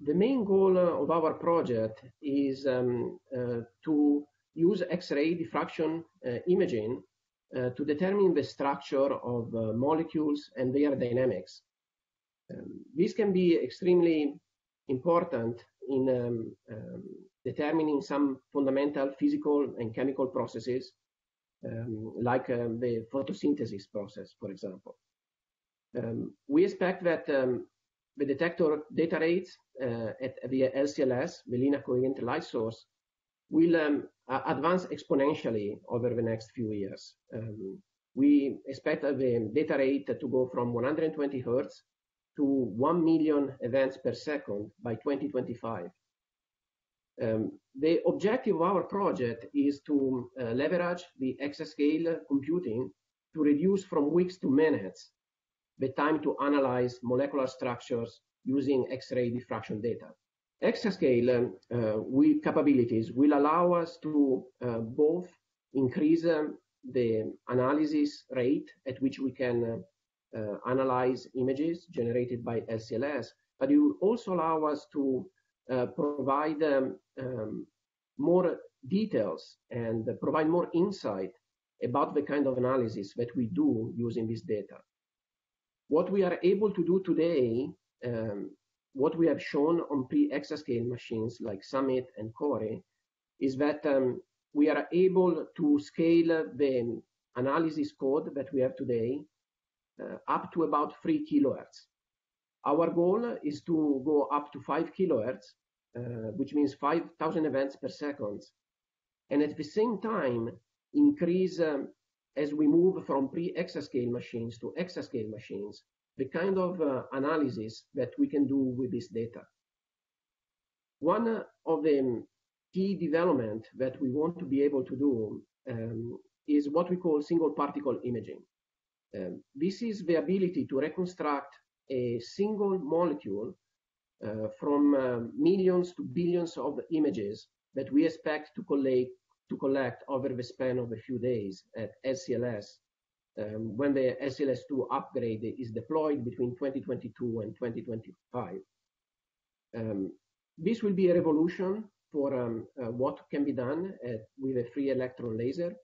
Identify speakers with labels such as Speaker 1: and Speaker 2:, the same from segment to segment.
Speaker 1: the main goal of our project is um, uh, to use X-ray diffraction uh, imaging uh, to determine the structure of molecules and their dynamics. Um, this can be extremely important in um, um determining some fundamental physical and chemical processes, um, like um, the photosynthesis process, for example. we expect that the detector data rates uh, at the LCLS, the Linac Coherent Light Source, will um, advance exponentially over the next few years. Um, we expect the data rate to go from 120 hertz to 1 million events per second by 2025. Um, the objective of our project is to uh, leverage the exascale computing to reduce from weeks to minutes the time to analyze molecular structures using X-ray diffraction data. Exascale uh, will, capabilities will allow us to uh, both increase um, the analysis rate at which we can uh, uh analyze images generated by LCLS, but it will also allow us to uh, provide um, um, more details and provide more insight about the kind of analysis that we do using this data. What we are able to do today, um, what we have shown on pre-exascale machines like Summit and Cori, is that um, we are able to scale the analysis code that we have today uh, up to about 3 kilohertz. Our goal is to go up to 5 kilohertz, uh, which means 5,000 events per second, and at the same time increase um, as we move from pre-exascale machines to exascale machines, the kind of uh, analysis that we can do with this data. One of the key development that we want to be able to do um, is what we call single particle imaging. Um, this is the ability to reconstruct a single molecule uh, from uh, millions to billions of images that we expect to collect to collect over the span of a few days at LCLS um, when the LCLS2 upgrade is deployed between 2022 and 2025. Um, this will be a revolution for um, uh, what can be done at, with a free electron laser.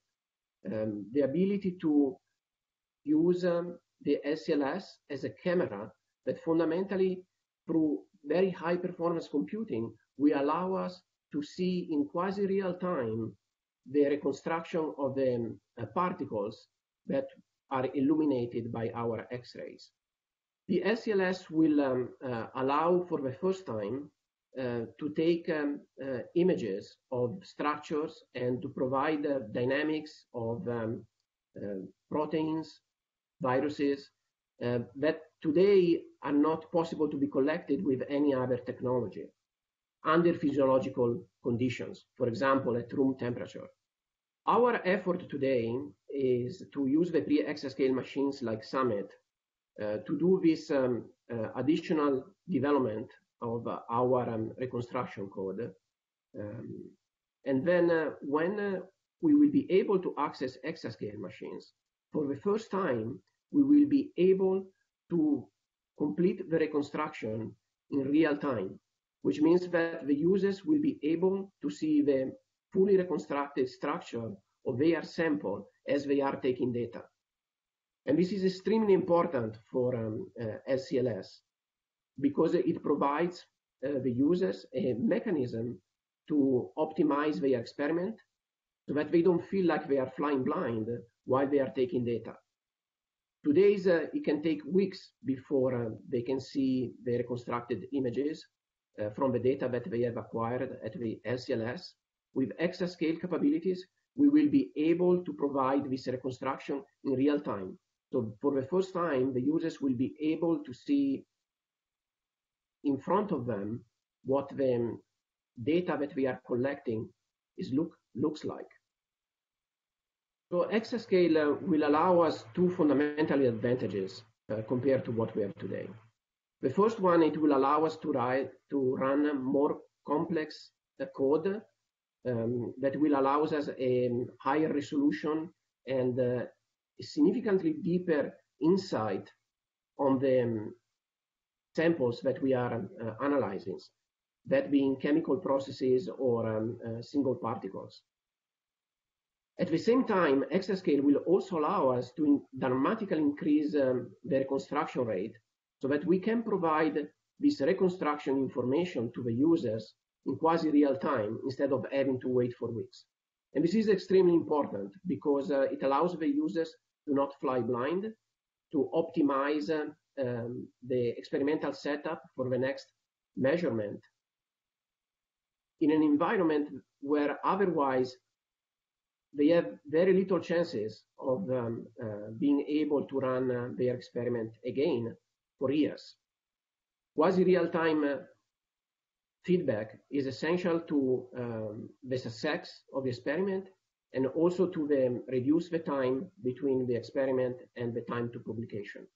Speaker 1: Um, the ability to use um, the LCLS as a camera that fundamentally, through very high performance computing, will allow us to see in quasi real time the reconstruction of the uh, particles that are illuminated by our X-rays. The LCLS will um, uh, allow for the first time uh, to take um, uh, images of structures and to provide the dynamics of um, uh, proteins, viruses, uh, that today are not possible to be collected with any other technology under physiological conditions, for example, at room temperature. Our effort today is to use the pre-exascale machines like Summit uh, to do this um, uh, additional development of uh, our um, reconstruction code. Um, and then uh, when uh, we will be able to access exascale machines, for the first time, we will be able to complete the reconstruction in real time which means that the users will be able to see the fully reconstructed structure of their sample as they are taking data. And this is extremely important for um, uh, LCLS because it provides uh, the users a mechanism to optimize their experiment so that they don't feel like they are flying blind while they are taking data. Today, uh, it can take weeks before uh, they can see the reconstructed images from the data that they have acquired at the LCLS. With exascale capabilities, we will be able to provide this reconstruction in real time. So for the first time, the users will be able to see in front of them what the data that we are collecting is look looks like. So exascale uh, will allow us two fundamental advantages uh, compared to what we have today. The first one, it will allow us to, write, to run more complex uh, code um, that will allow us a higher resolution and uh, significantly deeper insight on the um, samples that we are uh, analyzing. that being chemical processes or um, uh, single particles. At the same time, exascale will also allow us to dramatically increase um, the reconstruction rate so that we can provide this reconstruction information to the users in quasi real time instead of having to wait for weeks. And this is extremely important because uh, it allows the users to not fly blind, to optimize uh, um, the experimental setup for the next measurement in an environment where otherwise they have very little chances of um, uh, being able to run uh, their experiment again for years. Quasi real-time uh, feedback is essential to um, the success of the experiment and also to the, reduce the time between the experiment and the time to publication.